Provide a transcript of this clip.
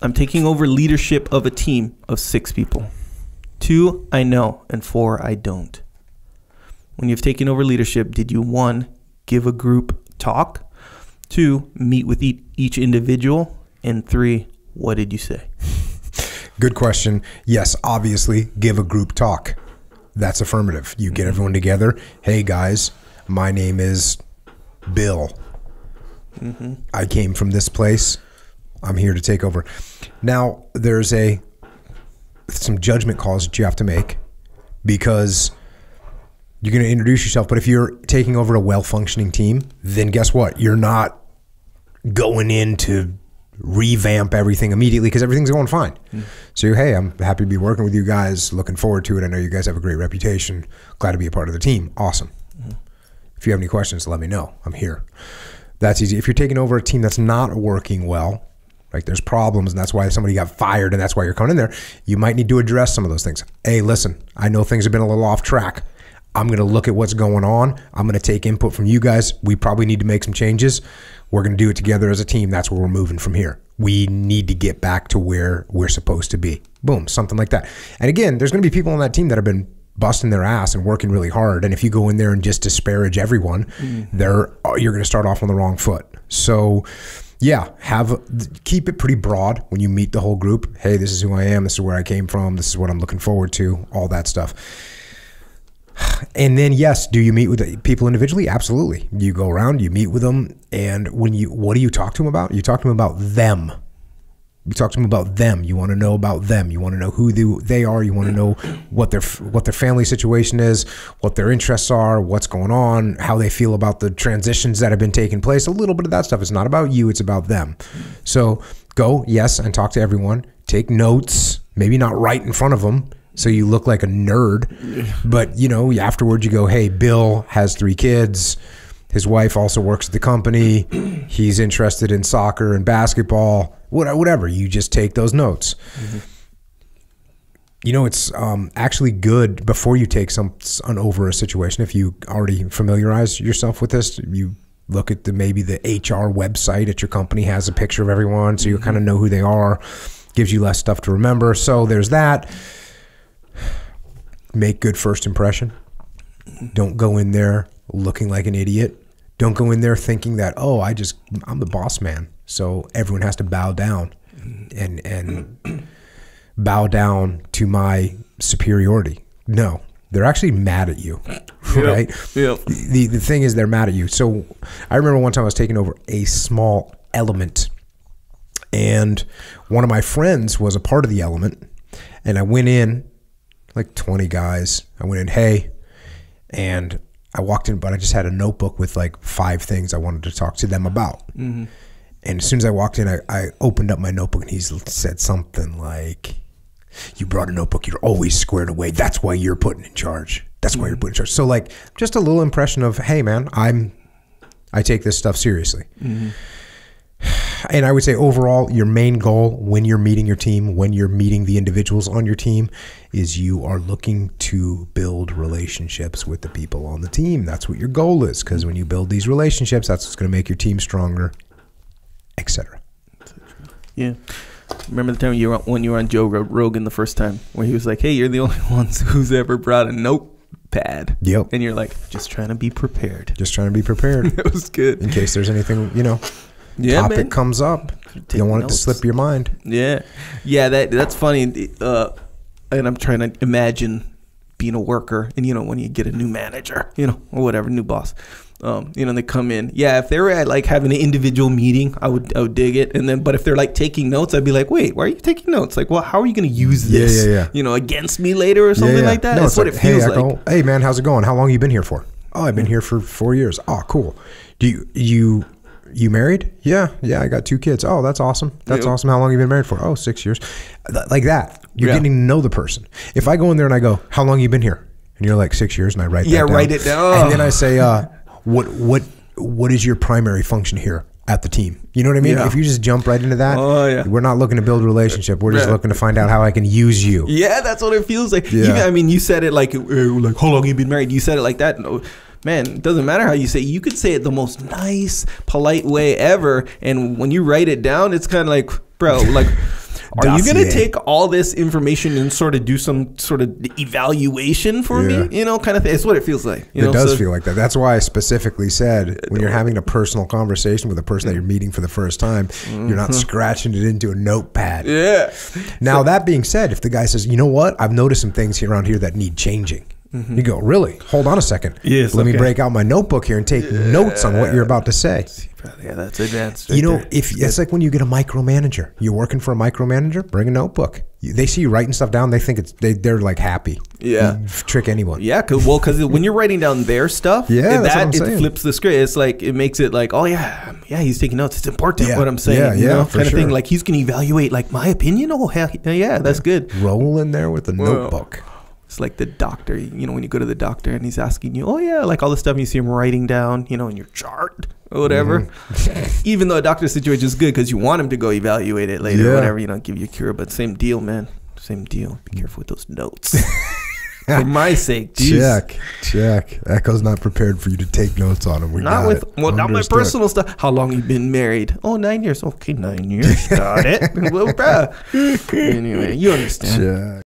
I'm taking over leadership of a team of six people. Two, I know, and four, I don't. When you've taken over leadership, did you one, give a group talk? Two, meet with each individual? And three, what did you say? Good question. Yes, obviously, give a group talk. That's affirmative. You get mm-hmm. everyone together. Hey, guys, my name is Bill. Mm-hmm. I came from this place. I'm here to take over. Now, there's a some judgment calls that you have to make because you're going to introduce yourself. But if you're taking over a well functioning team, then guess what? You're not going in to revamp everything immediately because everything's going fine. Mm-hmm. So, hey, I'm happy to be working with you guys. Looking forward to it. I know you guys have a great reputation. Glad to be a part of the team. Awesome. Mm-hmm. If you have any questions, let me know. I'm here. That's easy. If you're taking over a team that's not working well, like there's problems and that's why somebody got fired and that's why you're coming in there, you might need to address some of those things. Hey, listen, I know things have been a little off track. I'm going to look at what's going on. I'm going to take input from you guys. We probably need to make some changes. We're going to do it together as a team. That's where we're moving from here. We need to get back to where we're supposed to be. Boom, something like that. And again, there's going to be people on that team that have been busting their ass and working really hard. And if you go in there and just disparage everyone, mm. they're you're going to start off on the wrong foot. So, yeah, have keep it pretty broad when you meet the whole group. Hey, this is who I am. This is where I came from. This is what I'm looking forward to. All that stuff. And then yes, do you meet with people individually? Absolutely. You go around, you meet with them, and when you what do you talk to them about? You talk to them about them. You talk to them about them. You want to know about them. You want to know who they, they are. You want to know what their what their family situation is, what their interests are, what's going on, how they feel about the transitions that have been taking place. A little bit of that stuff. It's not about you. It's about them. So go yes and talk to everyone. Take notes. Maybe not right in front of them, so you look like a nerd. But you know, afterwards you go, "Hey, Bill has three kids. His wife also works at the company. He's interested in soccer and basketball. What- Whatever. You just take those notes. You know, it's um, actually good before you take some on over a situation. If you already familiarize yourself with this, you look at the maybe the HR website at your company has a picture of everyone, so you kind of know who they are. Gives you less stuff to remember. So there's that. Make good first impression. Don't go in there looking like an idiot. Don't go in there thinking that oh, I just I'm the boss man, so everyone has to bow down and and bow down to my superiority. No, they're actually mad at you, right? Yep. The the thing is they're mad at you. So I remember one time I was taking over a small element, and one of my friends was a part of the element, and I went in like 20 guys. I went in, hey, and I walked in, but I just had a notebook with like five things I wanted to talk to them about. Mm-hmm. And as soon as I walked in, I, I opened up my notebook and he said something like, You brought a notebook, you're always squared away. That's why you're putting in charge. That's why you're mm-hmm. putting in charge. So, like, just a little impression of, Hey, man, I'm, I take this stuff seriously. Mm-hmm. And I would say overall, your main goal when you're meeting your team, when you're meeting the individuals on your team, is you are looking to build relationships with the people on the team. That's what your goal is. Because when you build these relationships, that's what's going to make your team stronger, etc. Yeah. Remember the time you were when you were on Joe Rog- Rogan the first time, where he was like, "Hey, you're the only ones who's ever brought a notepad." Yep. And you're like, "Just trying to be prepared." Just trying to be prepared That was good. in case there's anything you know Yeah, topic man. comes up. You don't want it to slip your mind. Yeah, yeah. That that's funny. Uh, and I'm trying to imagine being a worker, and you know, when you get a new manager, you know, or whatever, new boss. Um, you know, they come in. Yeah, if they were at like having an individual meeting, I would I would dig it. And then, but if they're like taking notes, I'd be like, wait, why are you taking notes? Like, well, how are you going to use this? yeah, yeah. yeah. You know, against me later or something like that. No, That's what like, it feels hey, like. Echo, hey man, how's it going? How long you been here for? Oh, I've been here for four years. Oh, cool. Do you you you married? Yeah, yeah. I got two kids. Oh, that's awesome. That's Yeah. awesome. How long you been married for? Oh, six years. Like that. You're Yeah. getting to know the person. If I go in there and I go, "How long you been here?" and you're like six years, and I write Yeah, that down, write it down. and then I say, uh, "What what what is your primary function here?" At the team, you know what I mean. Yeah. If you just jump right into that, Oh, yeah. we're not looking to build a relationship. We're just Yeah. looking to find out how I can use you. Yeah, that's what it feels like. Yeah. Even, I mean, you said it like, uh, like how long you been married? You said it like that. No, man, it doesn't matter how you say. it. You could say it the most nice, polite way ever, and when you write it down, it's kind of like, bro, like. are you gonna take all this information and sort of do some sort of evaluation for Yeah. me? You know, kind of thing. It's what it feels like. You It know, does so- feel like that. That's why I specifically said when you're having a personal conversation with a person that you're meeting for the first time, you're not scratching it into a notepad. Mm-hmm. Yeah. Now that being said, if the guy says, "You know what? I've noticed some things around here that need changing," you go, "Really? Hold on a second. Mm-hmm. Yes, Let me break out my notebook here and take notes on what you're about to say." Yeah, that's advanced. you know, there. if it's like when you get a micromanager, you're working for a micromanager, bring a notebook. They see you writing stuff down, they think it's they, they're like happy. Yeah. You trick anyone. Yeah, cause, well, because when you're writing down their stuff, Yeah, that it saying. flips the script. It's like it makes it like, oh yeah, yeah, he's taking notes. It's important Yeah, what I'm saying. yeah, you yeah, know, for kind of thing. Like he's gonna evaluate like my opinion. Oh hell, yeah, yeah that's good. Roll in there with a notebook. It's like the doctor. You know, when you go to the doctor and he's asking you, oh yeah, like all the stuff you see him writing down, you know, in your chart or whatever. Mm-hmm. Even though a doctor's situation is good because you want him to go evaluate it later, Yeah. whatever. You know, give you a cure. But same deal, man. Same deal. Be careful with those notes. For my sake, geez. Check, check. Echo's not prepared for you to take notes on him. We Not with it. well, not my personal stuff. How long you been married? Oh, nine years. Okay, nine years. Got it. well, bruh. Anyway, you understand. Check.